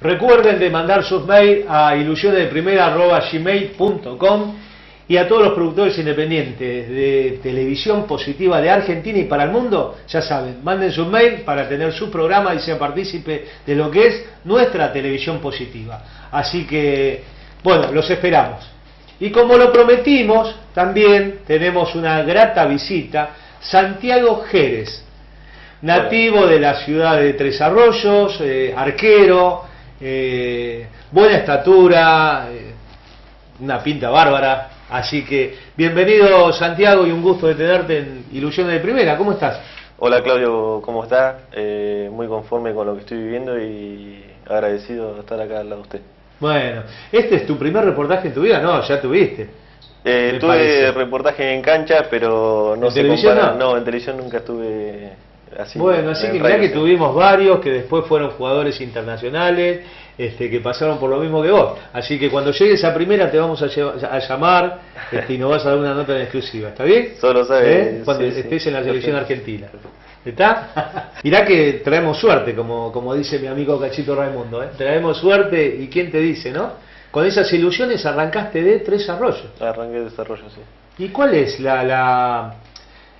Recuerden de mandar sus mails a ilusionesdeprimera.gmail.com y a todos los productores independientes de televisión positiva de Argentina y para el mundo, ya saben, manden sus mail para tener su programa y sea partícipe de lo que es nuestra televisión positiva. Así que, bueno, los esperamos. Y como lo prometimos, también tenemos una grata visita, Santiago Jerez, nativo de la ciudad de Tres Arroyos, eh, arquero, eh, buena estatura, eh, una pinta bárbara. Así que bienvenido Santiago y un gusto de tenerte en Ilusiones de Primera. ¿Cómo estás? Hola Claudio, ¿cómo estás? muy conforme con lo que estoy viviendo y agradecido de estar acá al lado de usted. Bueno, ¿este es tu primer reportaje en tu vida? No, ya tuviste. Eh, tuve reportaje en cancha, pero no ¿En televisión no? no? en televisión nunca estuve así. Bueno, así que mirá que tuvimos varios que después fueron jugadores internacionales, este, que pasaron por lo mismo que vos. Así que cuando llegues a primera te vamos a, llamar este, y nos vas a dar una nota en exclusiva, ¿está bien? Solo sabes. ¿Eh? Cuando estés en la selección argentina. ¿Está? Mirá que traemos suerte, como, como dice mi amigo Cachito Raimundo. ¿eh? Traemos suerte y quién te dice, ¿no? Con esas ilusiones arrancaste de Tres Arroyos. Arranqué de Tres Arroyos, sí. ¿Y cuál es la, la,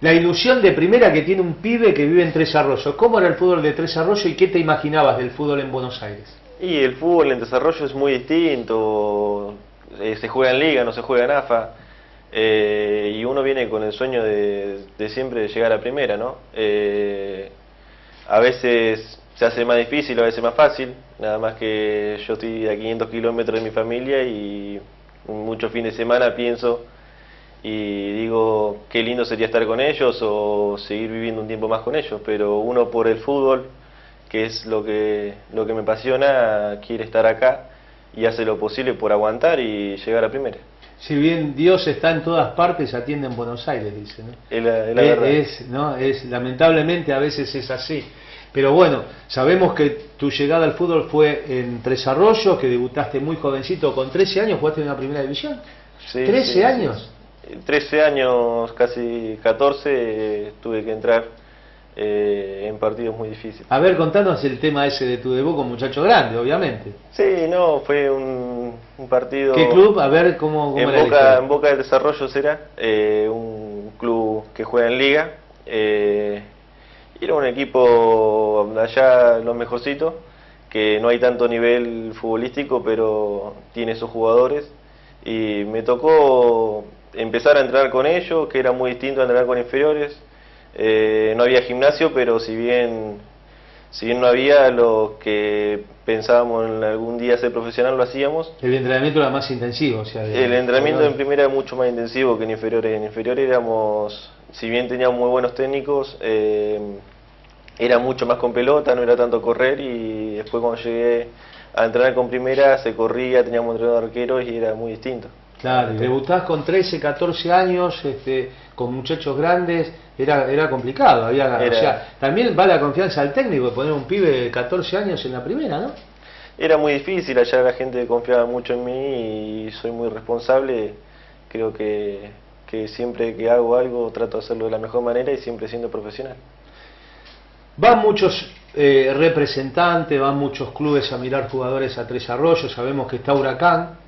la, ilusión de primera que tiene un pibe que vive en Tres Arroyos? ¿Cómo era el fútbol de Tres Arroyos y qué te imaginabas del fútbol en Buenos Aires? Y el fútbol en desarrollo es muy distinto. Eh, se juega en liga, no se juega en AFA. Eh, y uno viene con el sueño de, siempre llegar a primera, ¿no? Eh, a veces se hace más difícil, a veces más fácil, nada más que yo estoy a 500 kilómetros de mi familia y muchos fines de semana pienso y digo qué lindo sería estar con ellos o seguir viviendo un tiempo más con ellos, pero uno por el fútbol, que es lo que, lo que me apasiona, quiere estar acá y hace lo posible por aguantar y llegar a primera si bien Dios está en todas partes, atiende en Buenos Aires, dice. ¿no? Es, la, es, ¿no? es lamentablemente a veces es así. Pero bueno, sabemos que tu llegada al fútbol fue en Tres Arroyos, que debutaste muy jovencito, con 13 años jugaste en la primera división. Sí, ¿13 años? 13 años, casi 14, tuve que entrar eh, en partidos muy difíciles. A ver, contanos el tema ese de tu debut con muchacho grande, obviamente. Sí, no, fue un, partido... ¿Qué club? A ver cómo... en, Boca, en Boca del Desarrollo será, eh, un club que juega en liga. Eh, era un equipo allá los mejorcitos, que no hay tanto nivel futbolístico, pero tiene sus jugadores. Y me tocó empezar a entrenar con ellos, que era muy distinto a entrenar con inferiores eh, no había gimnasio, pero si bien, si bien no había lo que pensábamos en algún día ser profesional, lo hacíamos. El entrenamiento era más intensivo, o sea, El entrenamiento en primera era mucho más intensivo que en inferiores. En inferiores éramos, si bien teníamos muy buenos técnicos, eh, era mucho más con pelota, no era tanto correr y después cuando llegué a entrenar con primera se corría, teníamos entrenador arqueros y era muy distinto. Claro, y debutás con 13, 14 años, este, con muchachos grandes, era, era complicado. Había, O sea, también va la confianza al técnico de poner un pibe de 14 años en la primera, ¿no? Era muy difícil, allá la gente confiaba mucho en mí y soy muy responsable. Creo que, que siempre que hago algo trato de hacerlo de la mejor manera y siempre siendo profesional. Van muchos eh, representantes, van muchos clubes a mirar jugadores a Tres Arroyos, sabemos que está Huracán,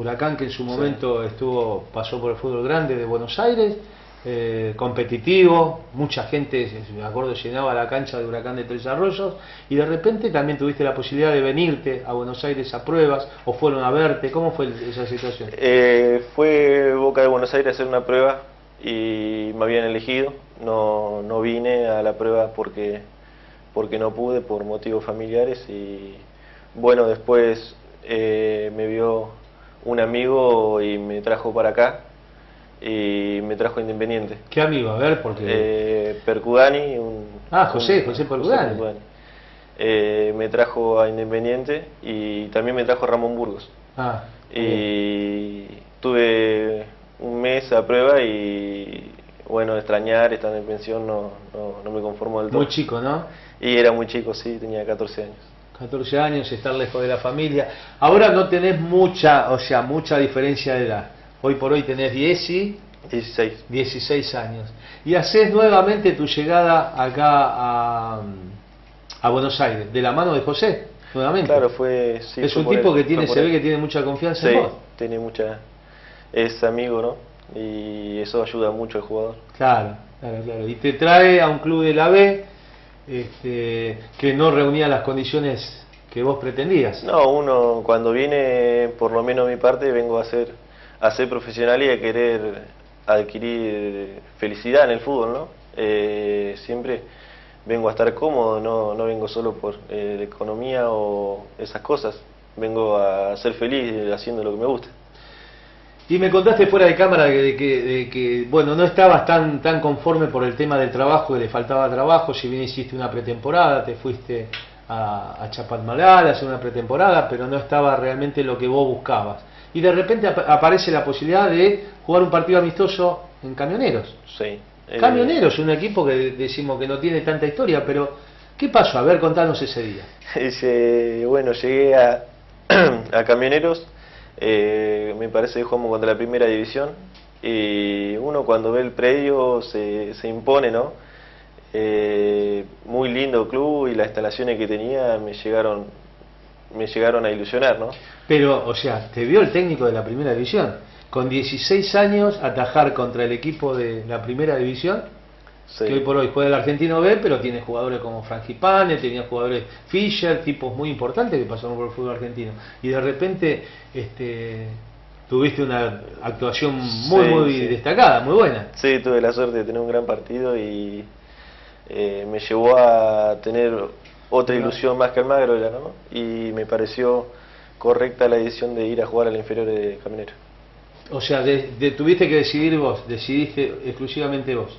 Huracán que en su momento estuvo pasó por el fútbol grande de Buenos Aires, eh, competitivo, mucha gente, me acuerdo, llenaba la cancha de Huracán de Tres Arroyos y de repente también tuviste la posibilidad de venirte a Buenos Aires a pruebas o fueron a verte, ¿cómo fue esa situación? Eh, fue Boca de Buenos Aires a hacer una prueba y me habían elegido, no, no vine a la prueba porque, porque no pude por motivos familiares y bueno, después eh, me vio un amigo y me trajo para acá y me trajo Independiente. ¿Qué amigo? A ver, porque... Eh, Percudani. Un, ah, José, José Percudani. Eh, me trajo a Independiente y también me trajo Ramón Burgos. Ah, y tuve un mes a prueba y bueno, extrañar, estar en pensión no, no, no me conformo del todo. Muy chico, ¿no? Y era muy chico, sí, tenía 14 años. 14 años, estar lejos de la familia. Ahora no tenés mucha, o sea, mucha diferencia de edad. Hoy por hoy tenés 10 y 16. 16 años. Y haces nuevamente tu llegada acá a, a Buenos Aires, de la mano de José. nuevamente. Claro, fue. Sí, es fue un tipo él, que tiene, se ve que tiene mucha confianza Sí, en vos. tiene mucha. Es amigo, ¿no? Y eso ayuda mucho al jugador. Claro, claro, claro. Y te trae a un club de la B este, que no reunía las condiciones que vos pretendías. No, uno cuando viene, por lo menos mi parte, vengo a ser, a ser profesional y a querer adquirir felicidad en el fútbol, ¿no? Eh, siempre vengo a estar cómodo, no, vengo solo por eh, la economía o esas cosas, vengo a ser feliz haciendo lo que me gusta. Y me contaste fuera de cámara de que, de que, de que, bueno, no estabas tan, tan conforme por el tema del trabajo, que le faltaba trabajo, si bien hiciste una pretemporada, te fuiste a, a a hacer una pretemporada, pero no estaba realmente lo que vos buscabas. Y de repente ap- aparece la posibilidad de jugar un partido amistoso en Camioneros. Sí. eh, Camioneros, un equipo que decimos que no tiene tanta historia, pero ¿qué pasó? A ver, contanos ese día. Ese, bueno, llegué a, a Camioneros, eh, me parece que jugamos contra la primera división y uno cuando ve el predio se, se impone, ¿no? Eh, muy lindo club y las instalaciones que tenía me llegaron, me llegaron a ilusionar, ¿no? Pero, o sea, te vio el técnico de la primera división. Con 16 años, atajar contra el equipo de la primera división, Sí. que hoy por hoy juega el Argentino B, pero tiene jugadores como Frangipane, tenía jugadores Fischer, tipos muy importantes que pasaron por el fútbol argentino. Y de repente este, tuviste una actuación muy, Sí, muy sí. destacada, muy buena. Sí, tuve la suerte de tener un gran partido y eh, me llevó a tener otra ilusión más que Almagro, era, ¿no? Y me pareció correcta la decisión de ir a jugar al inferior de Caminero. O sea, de- de- tuviste que decidir vos, decidiste exclusivamente vos.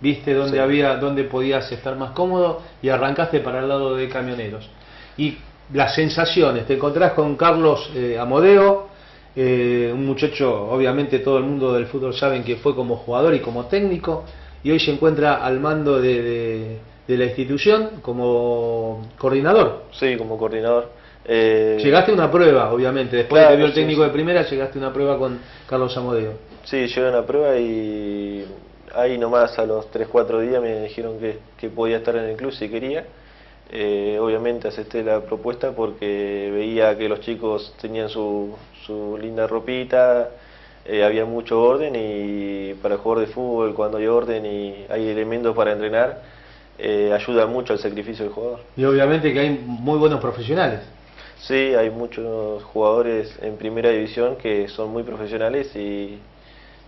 Viste dónde Sí. había, dónde podías estar más cómodo y arrancaste para el lado de camioneros. Y las sensaciones, te encontrás con Carlos eh, Amodeo, eh, un muchacho, obviamente todo el mundo del fútbol saben que fue como jugador y como técnico, y hoy se encuentra al mando de, de- de la institución como coordinador. Sí, como coordinador. Eh, Llegaste a una prueba, obviamente, después de que vio el sí, técnico sí. de primera, llegaste a una prueba con Carlos Amodeo. Sí, llegué a una prueba y ahí nomás a los 3-4 días me dijeron que, que podía estar en el club si quería. Eh, obviamente acepté la propuesta porque veía que los chicos tenían su, su linda ropita, eh, había mucho orden y para jugar de fútbol cuando hay orden y hay elementos para entrenar, eh, ayuda mucho al sacrificio del jugador. Y obviamente que hay muy buenos profesionales. Sí, hay muchos jugadores en primera división que son muy profesionales y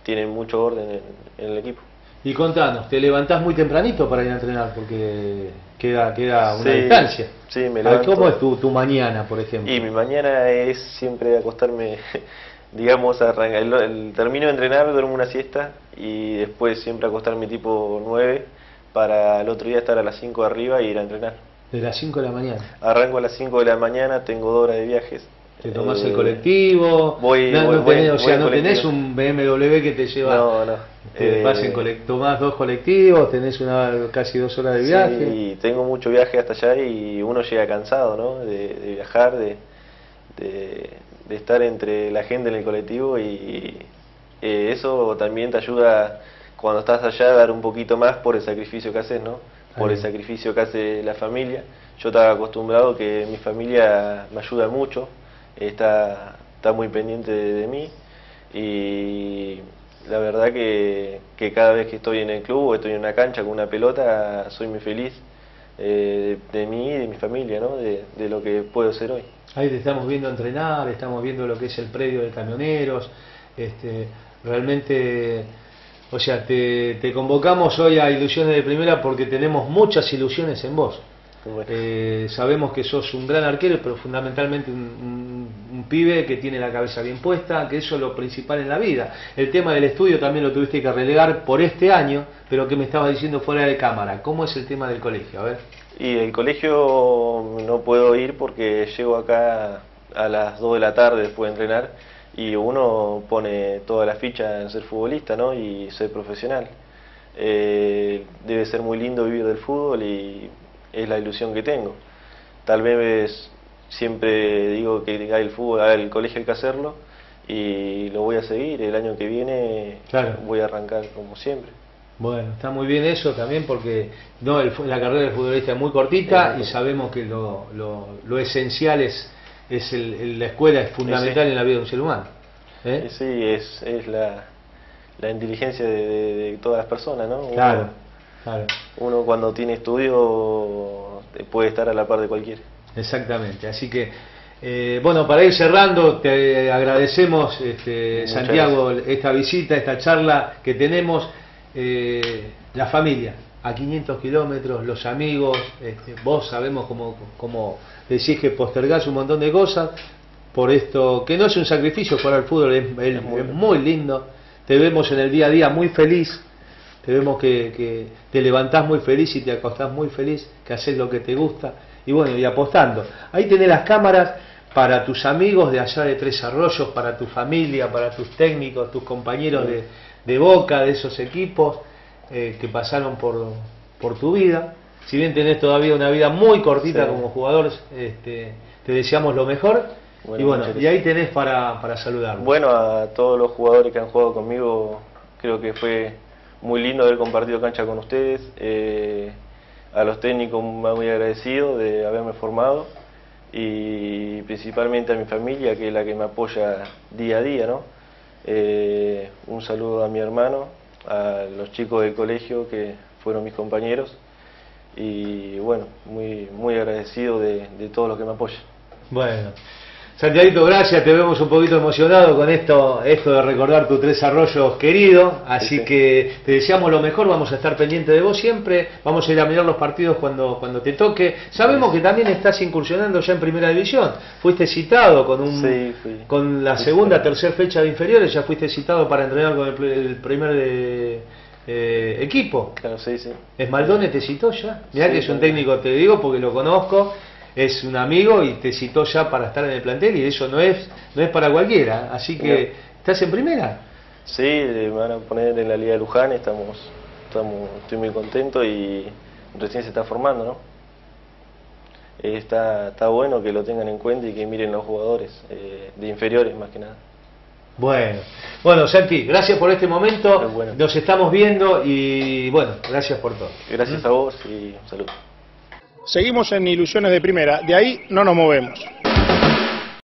tienen mucho orden en, en el equipo. Y contanos, ¿te levantás muy tempranito para ir a entrenar? Porque queda, queda una Sí, distancia. sí, me levanto. ¿Cómo es tu, tu mañana, por ejemplo? Y mi mañana es siempre acostarme, digamos, arranca, el, el- termino de entrenar, duermo una siesta y después siempre acostarme tipo 9 para el otro día estar a las 5 arriba e ir a entrenar. De las 5 de la mañana. Arranco a las 5 de la mañana, tengo dos horas de viajes. Te tomás Eh, el colectivo. voy- no, voy- no voy- tenés, o sea, no tenés un BMW que te lleva. No, no. Te Eh, vas en colect- tomás dos colectivos, tenés una casi dos horas de viaje. Sí, tengo mucho viaje hasta allá y uno llega cansado, ¿no? De, de viajar, de, de, de estar entre la gente en el colectivo y eh, eso también te ayuda cuando estás allá a dar un poquito más por el sacrificio que haces, ¿no? Por Ahí. el sacrificio que hace la familia. Yo estaba acostumbrado que mi familia me ayuda mucho, está, está muy pendiente de, de mí y la verdad que, que cada vez que estoy en el club o estoy en una cancha con una pelota, soy muy feliz eh, de, de mí y de mi familia, ¿no? de, de lo que puedo ser hoy. Ahí te estamos viendo entrenar, estamos viendo lo que es el predio de camioneros. Este, realmente, o sea, te, te convocamos hoy a Ilusiones de Primera porque tenemos muchas ilusiones en vos. Bueno. Eh, sabemos que sos un gran arquero, pero fundamentalmente un, un- un pibe que tiene la cabeza bien puesta, que eso es lo principal en la vida. El tema del estudio también lo tuviste que relegar por este año, pero que me estabas diciendo fuera de cámara. ¿Cómo es el tema del colegio? A ver. Y el colegio no puedo ir porque llego acá a las 2 de la tarde después de entrenar y uno pone toda la ficha en ser futbolista ¿no? y ser profesional. Eh, debe ser muy lindo vivir del fútbol y es la ilusión que tengo. Tal vez siempre digo que hay el fútbol, el colegio hay que hacerlo y lo voy a seguir. El año que viene Claro. voy a arrancar como siempre. Bueno, está muy bien eso también porque no la carrera del futbolista es muy cortita y sabemos que lo, lo, esencial es, es el, la escuela, es fundamental en la vida de un ser humano. ¿eh? Sí, es, es la, la inteligencia de, todas las personas, ¿no? claro, claro. Uno cuando tiene estudio puede estar a la par de cualquiera. Exactamente, así que eh, bueno, para ir cerrando, te agradecemos, este, Santiago, esta visita, esta charla que tenemos, eh, la familia, a 500 kilómetros, los amigos, este, vos sabemos como, como decís que postergás un montón de cosas, por esto, que no es un sacrificio para el fútbol, es, muy, lindo, te vemos en el día a día muy feliz, te vemos que, que te levantás muy feliz y te acostás muy feliz, que haces lo que te gusta, y bueno, y apostando. Ahí tenés las cámaras para tus amigos de allá de Tres Arroyos, para tu familia, para tus técnicos, tus compañeros de, Boca, de esos equipos eh, que pasaron por, por tu vida. Si bien tenés todavía una vida muy cortita como jugador, este, te deseamos lo mejor. y bueno, y ahí tenés para, para saludar. Bueno, a todos los jugadores que han jugado conmigo, creo que fue muy lindo haber compartido cancha con ustedes. Eh, a los técnicos muy agradecido de haberme formado y principalmente a mi familia, que es la que me apoya día a día. ¿no? Eh, un saludo a mi hermano, a los chicos del colegio que fueron mis compañeros y bueno, muy, muy agradecido de, de todos los que me apoyan. Bueno. Santiago, gracias, te vemos un poquito emocionado con esto, esto de recordar tu tres arroyos querido, así que te deseamos lo mejor, vamos a estar pendientes de vos siempre, vamos a ir a mirar los partidos cuando, cuando te toque. Sabemos que también estás incursionando ya en primera división, fuiste citado con un con la segunda, tercera fecha de inferiores, ya fuiste citado para entrenar con el, primer de, eh, equipo. Claro, sí, sí. Esmaldone te citó ya, mirá que es un técnico, te digo, porque lo conozco es un amigo y te citó ya para estar en el plantel y eso no es no es para cualquiera. Así que, ¿estás en primera? Sí, me van a poner en la Liga de Luján, estamos, estamos, estoy muy contento y recién se está formando, ¿no? Está, está bueno que lo tengan en cuenta y que miren los jugadores eh, de inferiores más que nada. Bueno, bueno Santi, gracias por este momento, nos estamos viendo y bueno, gracias por todo. Gracias a vos y un saludo. Seguimos en Ilusiones de Primera, de ahí no nos movemos.